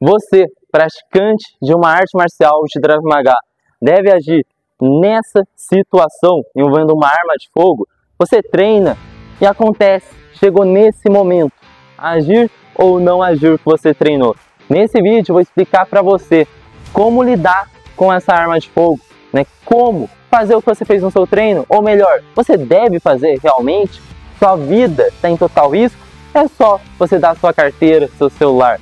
você, praticante de uma arte marcial de Krav Maga, deve agir nessa situação envolvendo uma arma de fogo? Você treina e acontece, chegou nesse momento, agir ou não agir que você treinou. Nesse vídeo vou explicar para você como lidar com essa arma de fogo, né? Como fazer o que você fez no seu treino, ou melhor, você deve fazer realmente? Sua vida está em total risco? É só você dar sua carteira, seu celular.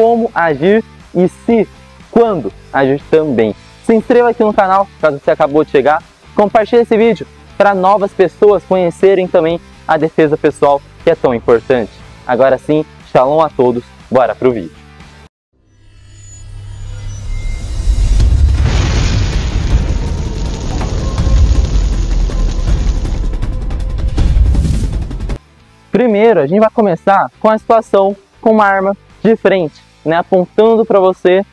Como agir e se, quando agir também. Se inscreva aqui no canal, caso você acabou de chegar. Compartilhe esse vídeo para novas pessoas conhecerem também a defesa pessoal que é tão importante. Agora sim, shalom a todos, bora pro vídeo. Primeiro, a gente vai começar com a situação com uma arma de frente, né, apontando para você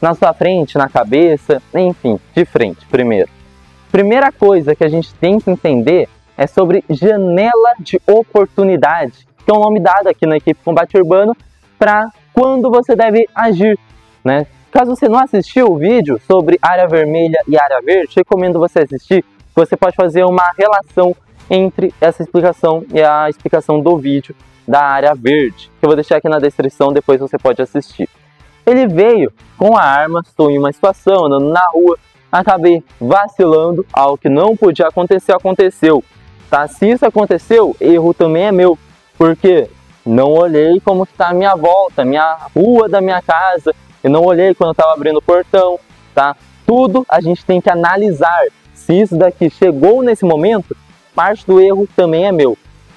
na sua frente, na cabeça, enfim, de frente, primeiro. Primeira coisa que a gente tem que entender é sobre janela de oportunidade, que é um nome dado aqui na equipe Combate Urbano para quando você deve agir, né? Caso você não assistiu o vídeo sobre área vermelha e área verde, recomendo você assistir. Você pode fazer uma relação entre essa explicação e a explicação do vídeo da área verde, que eu vou deixar aqui na descrição, depois você pode assistir. Ele veio com a arma, estou em uma situação, andando na rua, acabei vacilando, algo que não podia acontecer, aconteceu. Tá? Se isso aconteceu, erro também é meu, porque não olhei como está a minha volta, minha rua da minha casa, eu não olhei quando estava abrindo o portão, tá? Tudo a gente tem que analisar. Se isso daqui chegou nesse momento, parte do erro também é meu.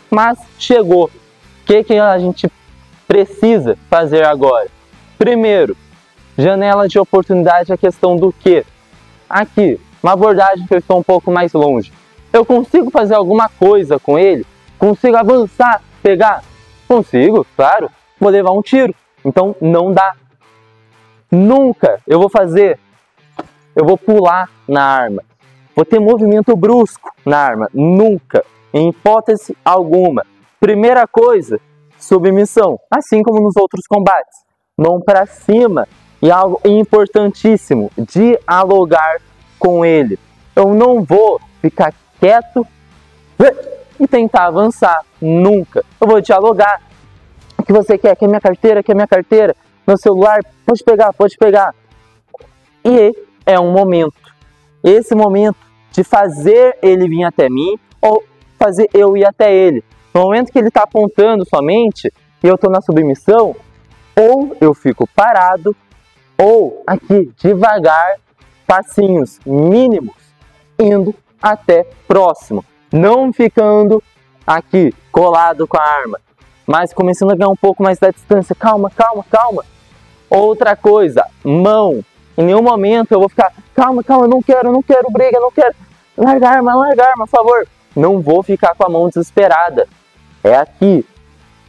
Mas chegou. O que, que a gente precisa fazer agora? Primeiro, janela de oportunidade é a questão do que? Aqui, uma abordagem que eu estou um pouco mais longe. Eu consigo fazer alguma coisa com ele? Consigo avançar, pegar? Consigo, claro. Vou levar um tiro. Então não dá. Nunca eu vou fazer. Eu vou pular na arma. Vou ter movimento brusco na arma. Nunca. Em hipótese alguma. Primeira coisa, submissão. Assim como nos outros combates. Mão para cima. E algo importantíssimo, dialogar com ele. Eu não vou ficar quieto e tentar avançar. Nunca. Eu vou dialogar. O que você quer? Quer minha carteira? Quer minha carteira? Meu celular? Pode pegar, pode pegar. E é um momento. Esse momento de fazer ele vir até mim ou fazer eu ir até ele. No momento que ele está apontando somente e eu estou na submissão, ou eu fico parado, ou aqui devagar, passinhos mínimos, indo até próximo, não ficando aqui colado com a arma, mas começando a ganhar um pouco mais da distância. Calma, calma, calma. Outra coisa, mão. Em nenhum momento eu vou ficar, calma, calma, não quero, não quero briga, não quero. Larga a arma, larga a arma, por favor. Não vou ficar com a mão desesperada. É aqui,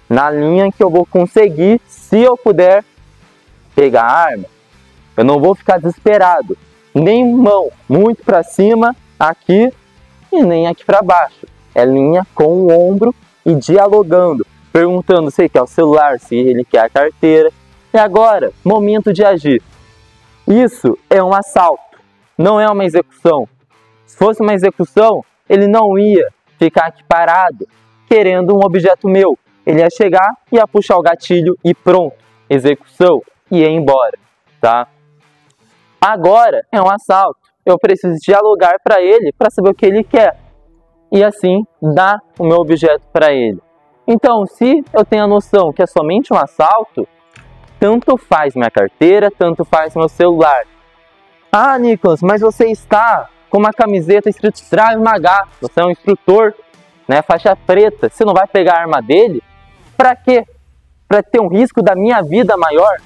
na linha que eu vou conseguir, se eu puder, pegar a arma. Eu não vou ficar desesperado. Nem mão muito para cima, aqui, e nem aqui para baixo. É linha com o ombro e dialogando, perguntando se ele quer o celular, se ele quer a carteira. E agora, momento de agir. Isso é um assalto, não é uma execução. Se fosse uma execução, ele não ia ficar aqui parado querendo um objeto meu. Ele ia chegar, ia puxar o gatilho e pronto, execução, ia embora, tá? Agora é um assalto. Eu preciso dialogar para ele para saber o que ele quer e assim dar o meu objeto para ele. Então, se eu tenho a noção que é somente um assalto, tanto faz minha carteira, tanto faz meu celular. Ah, Nicolas, mas você está com uma camiseta escrito Drive Maga, você é um instrutor, né, faixa preta, você não vai pegar a arma dele? Para quê? Para ter um risco da minha vida maior?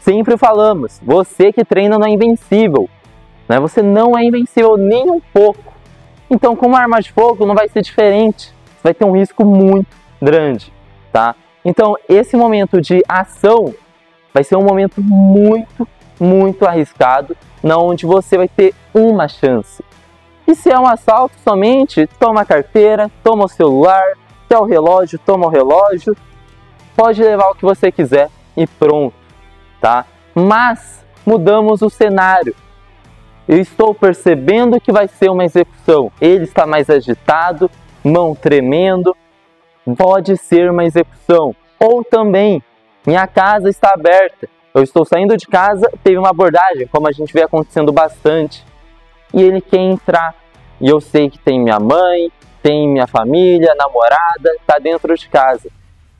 Sempre falamos, você que treina não é invencível, né? Você não é invencível nem um pouco. Então, com uma arma de fogo não vai ser diferente. Vai ter um risco muito grande, tá? Então, esse momento de ação vai ser um momento muito, muito arriscado, na onde você vai ter uma chance. E se é um assalto somente, toma a carteira, toma o celular, quer o relógio, toma o relógio, pode levar o que você quiser e pronto. tá? Mas mudamos o cenário. Eu estou percebendo que vai ser uma execução. Ele está mais agitado, mão tremendo. Pode ser uma execução. Ou também, minha casa está aberta. Eu estou saindo de casa, teve uma abordagem, como a gente vê acontecendo bastante. E ele quer entrar. E eu sei que tem minha mãe, tem minha família, namorada, está dentro de casa.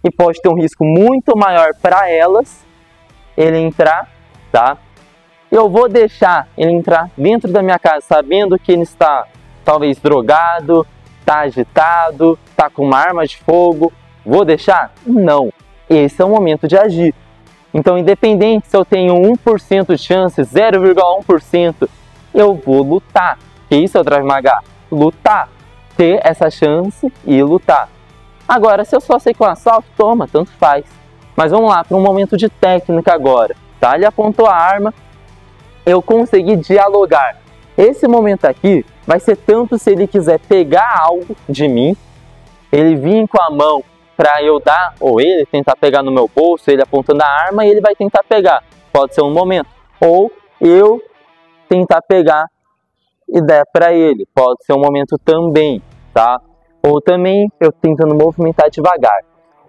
E pode ter um risco muito maior para elas ele entrar, tá? Eu vou deixar ele entrar dentro da minha casa sabendo que ele está talvez drogado, está agitado, está com uma arma de fogo. Vou deixar? Não. Esse é o momento de agir. Então, independente se eu tenho 1% de chance, 0,1%, eu vou lutar. Que isso é o Drive Maga? Lutar ter essa chance e lutar. Agora, se eu só sei com assalto, toma, tanto faz. Mas vamos lá, para um momento de técnica agora. Tá? Ele apontou a arma, eu consegui dialogar. Esse momento aqui vai ser tanto se ele quiser pegar algo de mim, ele vir com a mão para eu dar, ou ele tentar pegar no meu bolso, ele apontando a arma e ele vai tentar pegar. Pode ser um momento. Ou eu tentar pegar e dar para ele. Pode ser um momento também tá? Ou também eu tentando movimentar devagar.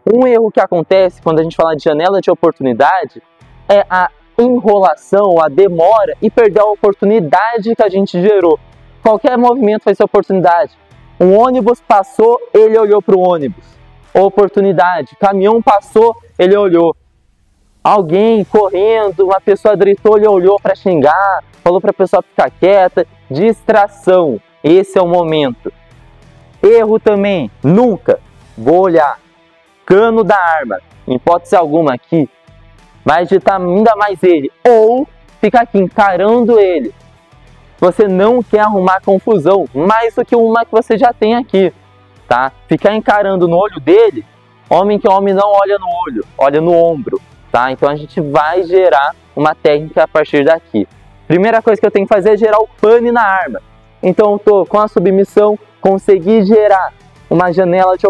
Um erro que acontece quando a gente fala de janela de oportunidade é a enrolação, a demora e perder a oportunidade que a gente gerou. Qualquer movimento vai ser oportunidade. Um ônibus passou, ele olhou para o ônibus. Oportunidade. Caminhão passou, ele olhou. Alguém correndo, uma pessoa gritou, ele olhou para xingar, falou para a pessoa ficar quieta. Distração. Esse é o momento. Erro também, nunca vou olhar cano da arma, em hipótese alguma aqui, vai agitar ainda mais ele, ou ficar aqui encarando ele. Você não quer arrumar confusão, mais do que uma que você já tem aqui, tá? Ficar encarando no olho dele, homem que homem não olha no olho, olha no ombro, tá? Então a gente vai gerar uma técnica a partir daqui. Primeira coisa que eu tenho que fazer é gerar o pane na arma. Então eu tô com a submissão, consegui gerar uma janela de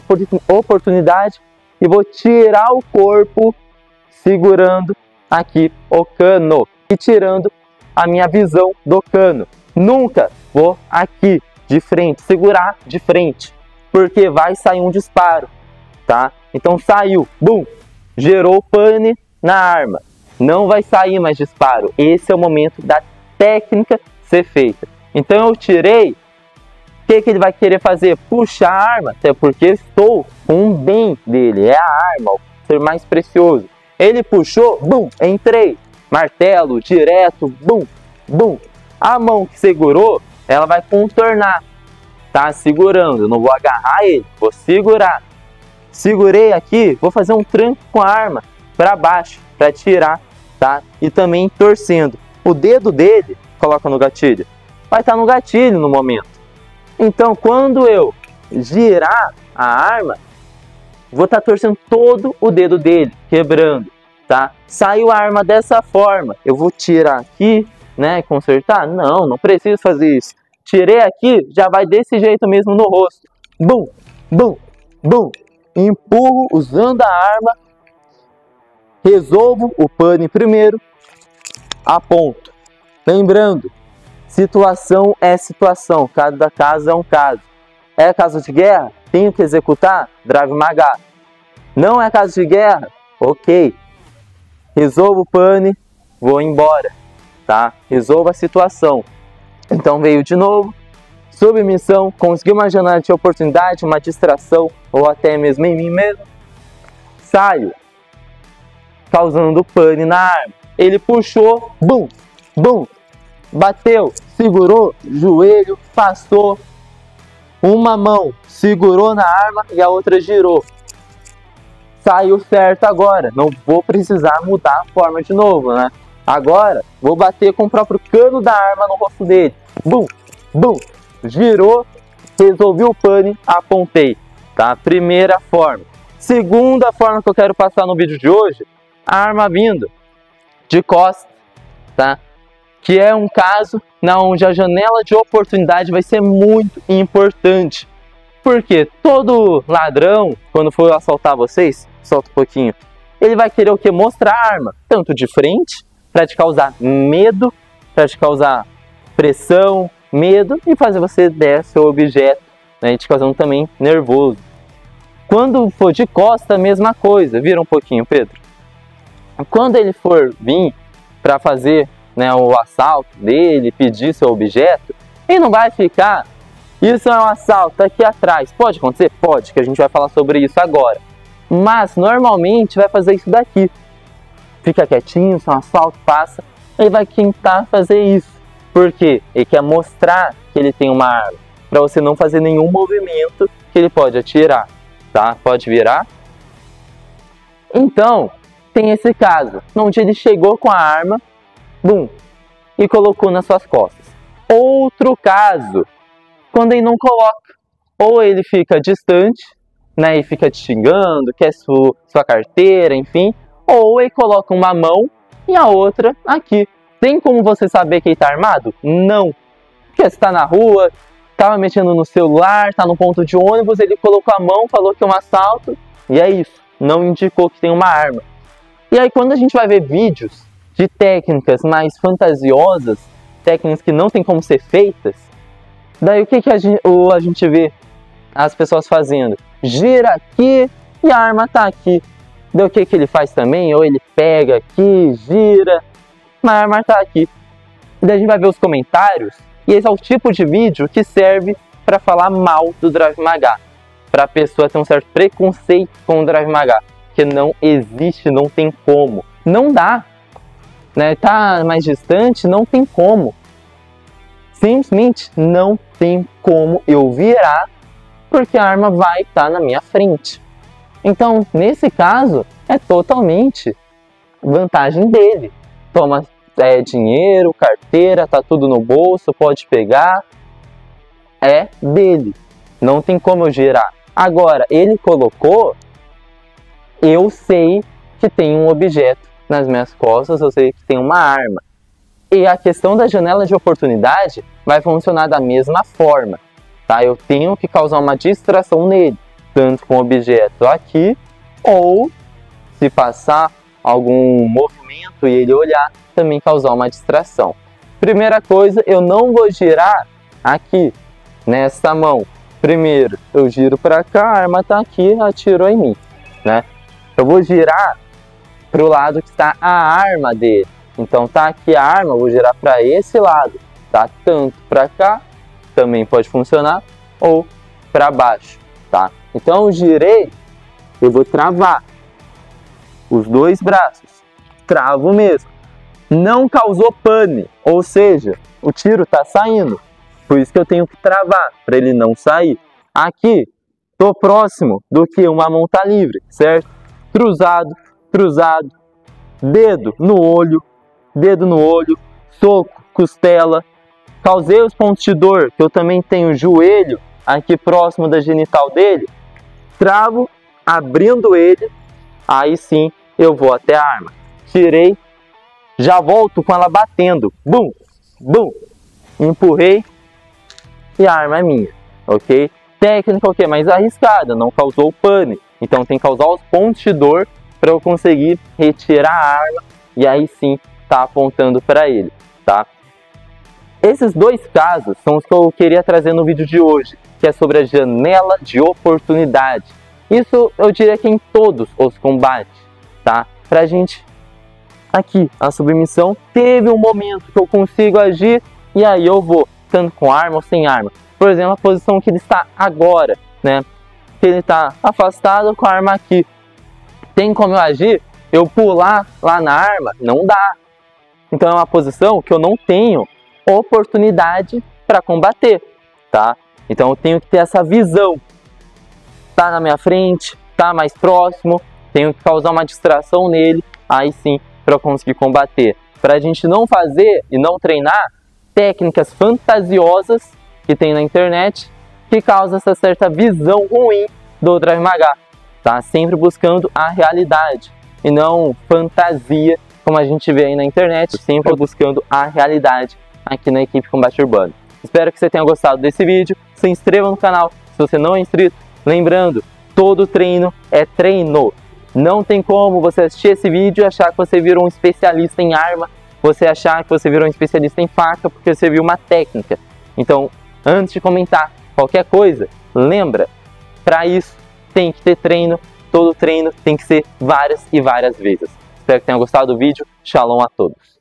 oportunidade e vou tirar o corpo segurando aqui o cano e tirando a minha visão do cano. Nunca vou aqui de frente, segurar de frente, porque vai sair um disparo, tá? Então saiu, bum, gerou pane na arma. Não vai sair mais disparo. Esse é o momento da técnica ser feita. Então eu tirei o que, que ele vai querer fazer? Puxar a arma, até porque estou com um bem dele, é a arma, o ser mais precioso. Ele puxou, bum, entrei, martelo, direto, bum, bum. A mão que segurou, ela vai contornar, tá segurando, eu não vou agarrar ele, vou segurar. Segurei aqui, vou fazer um tranco com a arma para baixo, para tirar, tá? E também torcendo. O dedo dele, coloca no gatilho, vai estar tá no gatilho no momento. Então, quando eu girar a arma, vou estar tá torcendo todo o dedo dele, quebrando, tá? Saiu a arma dessa forma, eu vou tirar aqui, né, consertar? Não, não preciso fazer isso. Tirei aqui, já vai desse jeito mesmo no rosto. Bum, bum, bum. Empurro usando a arma, resolvo o pane primeiro, aponto. Lembrando, Situação é situação, cada caso é um caso. É caso de guerra? Tenho que executar? Drive Maga. Não é caso de guerra? Ok. Resolvo o pane, vou embora, tá? Resolva a situação. Então veio de novo, submissão, conseguiu uma janela de oportunidade, uma distração, ou até mesmo em mim mesmo. Saio, causando pane na arma. Ele puxou, bum, bum, bateu, segurou, joelho, passou, uma mão segurou na arma e a outra girou. Saiu certo agora, não vou precisar mudar a forma de novo, né? Agora, vou bater com o próprio cano da arma no rosto dele. Bum, bum, girou, resolvi o pane, apontei, tá? Primeira forma. Segunda forma que eu quero passar no vídeo de hoje, a arma vindo de costas, tá? Que é um caso na onde a janela de oportunidade vai ser muito importante. Porque todo ladrão, quando for assaltar vocês, solta um pouquinho, ele vai querer o que? Mostrar a arma, tanto de frente, para te causar medo, para te causar pressão, medo e fazer você der seu objeto, né, te causando também nervoso. Quando for de costa, a mesma coisa. Vira um pouquinho, Pedro. Quando ele for vir para fazer né, o assalto dele, pedir seu objeto, ele não vai ficar. Isso é um assalto aqui atrás. Pode acontecer? Pode, que a gente vai falar sobre isso agora. Mas normalmente vai fazer isso daqui. Fica quietinho, se um assalto passa, ele vai tentar fazer isso. Por quê? Ele quer mostrar que ele tem uma arma, para você não fazer nenhum movimento que ele pode atirar, tá? Pode virar. Então, tem esse caso, onde ele chegou com a arma, bum, e colocou nas suas costas. Outro caso, quando ele não coloca, ou ele fica distante, né, e fica te xingando, quer sua, sua carteira, enfim, ou ele coloca uma mão e a outra aqui. Tem como você saber que ele está armado? Não. Porque você está na rua, estava mexendo no celular, está no ponto de ônibus, ele colocou a mão, falou que é um assalto, e é isso. Não indicou que tem uma arma. E aí quando a gente vai ver vídeos de técnicas mais fantasiosas, técnicas que não tem como ser feitas, daí o que, que a, gente, a gente vê as pessoas fazendo? Gira aqui e a arma tá aqui. Daí o que, que ele faz também? Ou ele pega aqui, gira, mas a arma tá aqui. E daí a gente vai ver os comentários, e esse é o tipo de vídeo que serve para falar mal do Drive Maga, para a pessoa ter um certo preconceito com o Drive Maga, que não existe, não tem como. Não dá. Né? Tá mais distante, não tem como. Simplesmente não tem como eu virar, porque a arma vai estar tá na minha frente. Então, nesse caso, é totalmente vantagem dele. Toma é, dinheiro, carteira, tá tudo no bolso, pode pegar. É dele. Não tem como eu girar. Agora, ele colocou, eu sei que tem um objeto nas minhas costas, eu sei que tem uma arma. E a questão da janela de oportunidade vai funcionar da mesma forma. Tá? Eu tenho que causar uma distração nele tanto com o objeto aqui, ou se passar algum movimento e ele olhar, também causar uma distração. Primeira coisa, eu não vou girar aqui, nessa mão. Primeiro, eu giro para cá, a arma está aqui, atirou em mim, né? Eu vou girar para o lado que está a arma dele. Então tá aqui a arma, vou girar para esse lado, tá? Tanto para cá, também pode funcionar, ou para baixo, tá? Então eu girei, eu vou travar os dois braços, travo mesmo. Não causou pane, ou seja, o tiro está saindo. Por isso que eu tenho que travar, para ele não sair. Aqui, estou próximo do que uma mão tá livre, certo? Cruzado, cruzado, dedo no olho, dedo no olho, soco, costela. Causei os pontos de dor, que eu também tenho joelho aqui próximo da genital dele travo, abrindo ele, aí sim eu vou até a arma. Tirei, já volto com ela batendo, bum, bum, empurrei e a arma é minha, ok? Técnica o que? Mais arriscada, não causou pane, então tem que causar os pontos de dor para eu conseguir retirar a arma e aí sim tá apontando para ele, tá? Esses dois casos são os que eu queria trazer no vídeo de hoje, que é sobre a janela de oportunidade. Isso eu diria que em todos os combates, tá? Pra gente aqui, a submissão teve um momento que eu consigo agir e aí eu vou, tanto com arma ou sem arma. Por exemplo, a posição que ele está agora, né? Que ele está afastado com a arma aqui. Tem como eu agir? Eu pular lá na arma? Não dá. Então é uma posição que eu não tenho oportunidade para combater, tá? Então eu tenho que ter essa visão. Tá na minha frente, tá mais próximo, tenho que causar uma distração nele, aí sim para conseguir combater. Para a gente não fazer e não treinar técnicas fantasiosas que tem na internet que causa essa certa visão ruim do Drive Maga, tá? Sempre buscando a realidade e não fantasia como a gente vê aí na internet, sempre buscando a realidade aqui na equipe Combate Urbano. Espero que você tenha gostado desse vídeo, se inscreva no canal se você não é inscrito. Lembrando, todo treino é treino. Não tem como você assistir esse vídeo e achar que você virou um especialista em arma, você achar que você virou um especialista em faca porque você viu uma técnica. Então, antes de comentar qualquer coisa, lembra, para isso tem que ter treino, todo treino tem que ser várias e várias vezes. Espero que tenham gostado do vídeo. Shalom a todos.